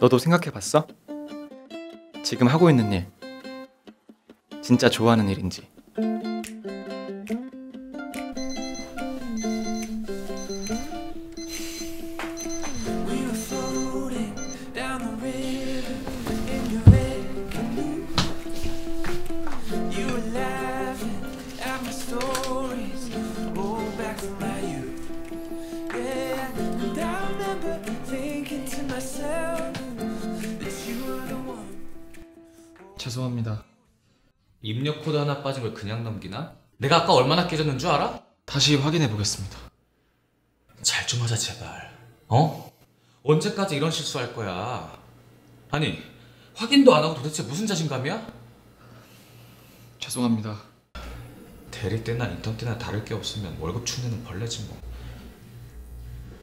너도 생각해봤어? 지금 하고 있는 일 진짜 좋아하는 일인지 죄송합니다. 입력 코드 하나 빠진 걸 그냥 넘기나? 내가 아까 얼마나 깨졌는 줄 알아? 다시 확인해 보겠습니다. 잘 좀 하자 제발. 어? 언제까지 이런 실수할 거야? 아니 확인도 안 하고 도대체 무슨 자신감이야? 죄송합니다. 대리 때나 인턴 때나 다를 게 없으면 월급 축내는 벌레지 뭐.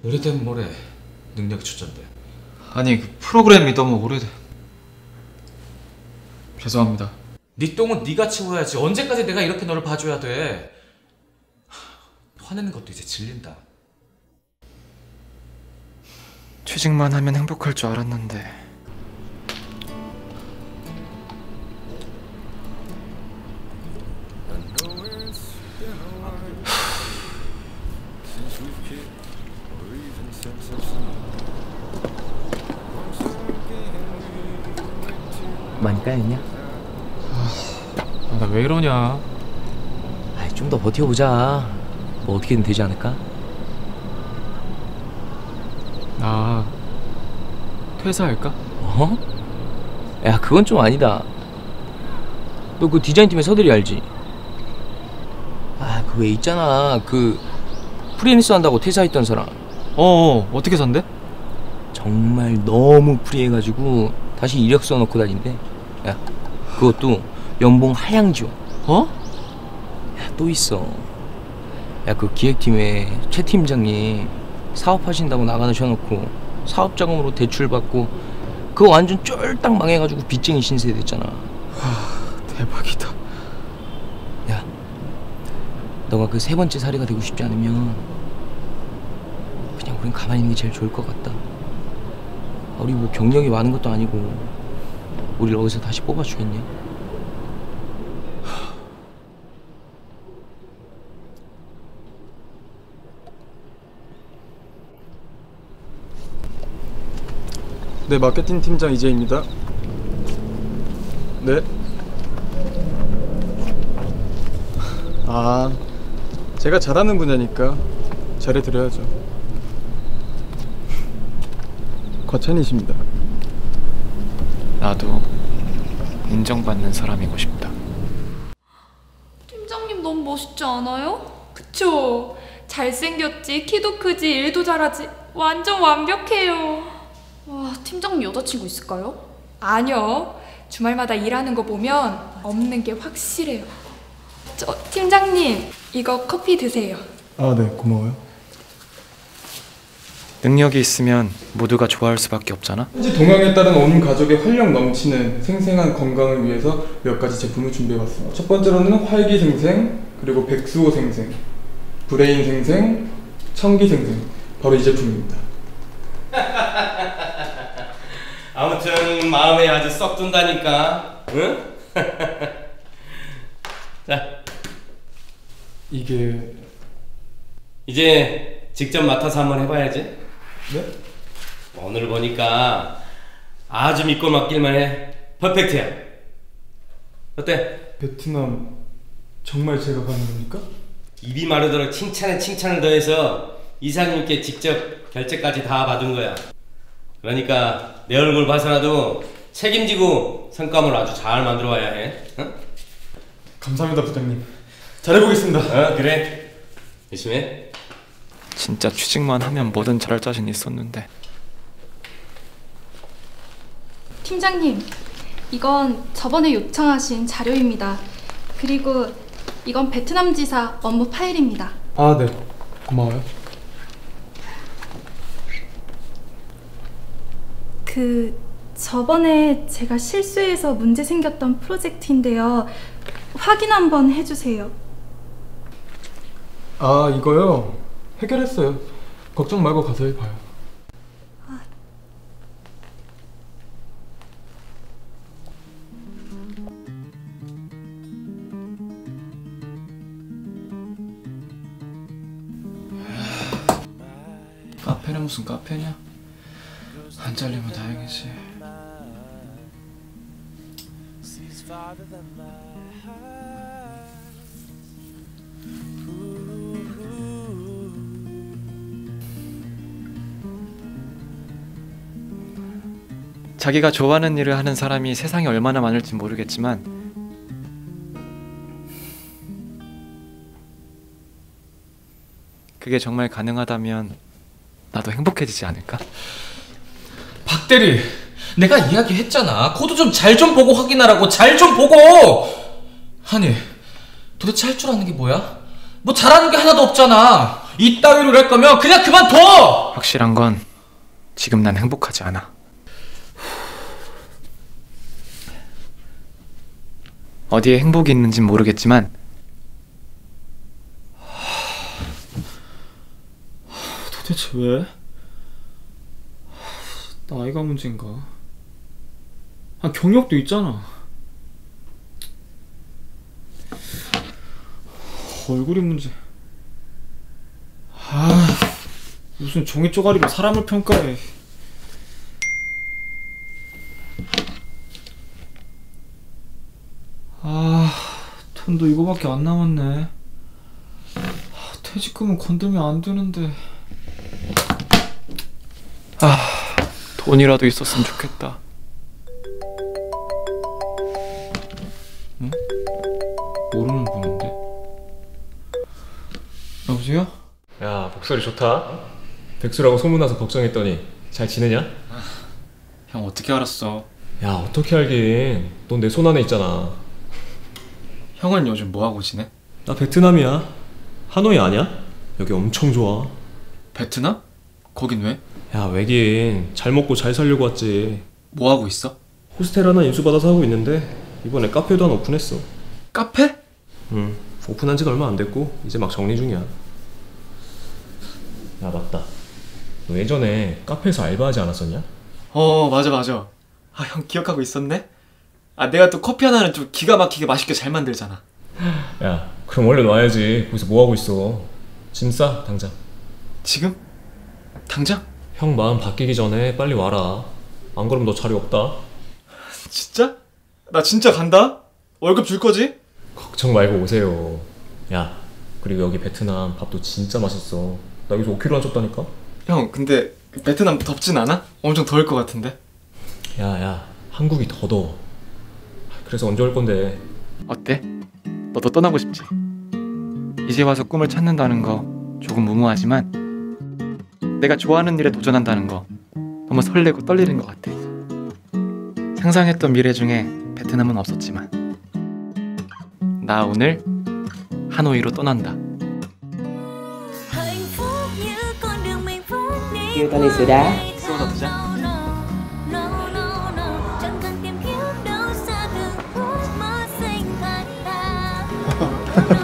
우리 때는 뭐래? 능력이 추천돼 아니 그 프로그램이 너무 오래돼 죄송합니다. 네 똥은 네가 치워야지. 언제까지 내가 이렇게 너를 봐줘야 돼? 하, 화내는 것도 이제 질린다. 취직만 하면 행복할 줄 알았는데. 많이 까였냐? 나왜 이러냐 좀 더 버텨보자. 뭐 어떻게든 되지 않을까? 나 퇴사할까? 어? 야, 그건 좀 아니다. 너 그 디자인팀의 서들이 알지? 아, 그 왜 있잖아. 그 프리랜서 한다고 퇴사했던 사람. 어어 어떻게 산대? 정말 너무 프리해가지고 다시 이력서 넣고 다닌대. 야, 그것도 연봉 하향 지원. 어? 야, 또 있어. 야, 그 기획팀에 최 팀장님 사업하신다고 나가셔놓고 사업 자금으로 대출 받고 그거 완전 쫄딱 망해가지고 빚쟁이 신세 됐잖아. 대박이다 야, 너가 그 세 번째 사례가 되고 싶지 않으면 그냥 우린 가만히 있는 게 제일 좋을 것 같다. 우리 뭐 경력이 많은 것도 아니고 우리를 어디서 다시 뽑아주겠냐? 네, 마케팅 팀장 이재입니다. 네. 아, 제가 잘하는 분야니까 잘해드려야죠. 과찬이십니다. 나도 인정받는 사람이고 싶다 팀장님 너무 멋있지 않아요? 그쵸? 잘생겼지, 키도 크지, 일도 잘하지. 완전 완벽해요. 와, 팀장님 여자친구 있을까요? 아니요. 주말마다 일하는 거 보면 없는 게 확실해요. 저, 팀장님, 이거 커피 드세요. 아, 네, 고마워요. 능력이 있으면 모두가 좋아할 수밖에 없잖아 현재 동향에 따른 온 가족의 활력 넘치는 생생한 건강을 위해서 몇 가지 제품을 준비해봤습니다. 첫 번째로는 활기 생생, 그리고 백수호 생생, 브레인 생생, 청기 생생. 바로 이 제품입니다. 아무튼 마음에 아주 썩 든다니까. 응? 자, 이게 이제 직접 맡아서 한번 해봐야지. 네? 오늘 보니까 아주 믿고 맡길만 해. 퍼펙트야. 어때? 베트남 정말 제가 가는 겁니까? 입이 마르도록 칭찬에 칭찬을 더해서 이사님께 직접 결제까지 다 받은 거야. 그러니까 내 얼굴 봐서라도 책임지고 성과물 아주 잘 만들어 와야 해. 어? 감사합니다, 부장님. 잘해보겠습니다. 어 그래. 열심히 해. 진짜 취직만 하면 뭐든 잘할 자신 있었는데 팀장님, 이건 저번에 요청하신 자료입니다. 그리고 이건 베트남 지사 업무 파일입니다. 아, 네. 고마워요. 그 저번에 제가 실수해서 문제 생겼던 프로젝트인데요. 확인 한번 해주세요. 아 이거요? 해결했어요. 걱정 말고 가서 해봐요. 카페는 무슨 카페냐? 안 잘리면 다행이지. 자기가 좋아하는 일을 하는 사람이 세상에 얼마나 많을지 모르겠지만 그게 정말 가능하다면 나도 행복해지지 않을까? 박대리 내가 이야기했잖아 코드 좀잘좀 보고 확인하라고 잘 좀 보고 아니 도대체 할 줄 아는 게 뭐야? 뭐 잘하는 게 하나도 없잖아 이 따위로 할 거면 그냥 그만둬 확실한 건 지금 난 행복하지 않아. 어디에 행복이 있는진 모르겠지만 도대체 왜? 나이가 문제인가? 아 경력도 있잖아. 얼굴이 문제. 아 무슨 종이 쪼가리로 사람을 평가해. 아 돈도 이거밖에 안 남았네. 아, 퇴직금은 건들면 안 되는데. 돈이라도 있었으면 좋겠다. 모르는 분인데. 여보세요? 야 목소리 좋다 백수라고 소문나서 걱정했더니 잘 지내냐? 형 어떻게 알았어? 야 어떻게 알긴 넌 내 손 안에 있잖아 형은 요즘 뭐 하고 지내? 나 베트남이야 하노이 아냐? 여기 엄청 좋아 베트남? 거긴 왜? 야 외계인 잘 먹고 잘 살려고 왔지 뭐 하고 있어? 호스텔 하나 인수받아서 하고 있는데 이번에 카페도 하나 오픈했어 카페? 응 오픈한 지가 얼마 안 됐고 이제 막 정리 중이야 야 맞다 너 예전에 카페에서 알바하지 않았었냐? 어 맞아 맞아. 아 형 기억하고 있었네? 아 내가 또 커피 하나는 좀 기가 막히게 맛있게 잘 만들잖아. 야 그럼 얼른 와야지 거기서 뭐하고 있어 짐 싸 당장 지금? 당장? 형 마음 바뀌기 전에 빨리 와라. 안 그러면 너 자리 없다. 진짜? 나 진짜 간다? 월급 줄 거지? 걱정 말고 오세요. 야, 그리고 여기 베트남 밥도 진짜 맛있어. 나 여기서 5kg 안 쪘다니까? 형 근데 베트남 덥진 않아? 엄청 더울 것 같은데. 야, 야, 한국이 더 더워. 그래서 언제 올 건데? 어때? 너도 떠나고 싶지? 이제 와서 꿈을 찾는다는 거 조금 무모하지만 내가 좋아하는 일에 도전한다는 거 너무 설레고 떨리는 것 같아. 상상했던 미래 중에 베트남은 없었지만 나 오늘 하노이로 떠난다. đi đá.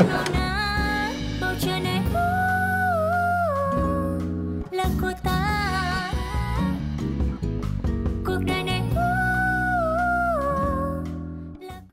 No,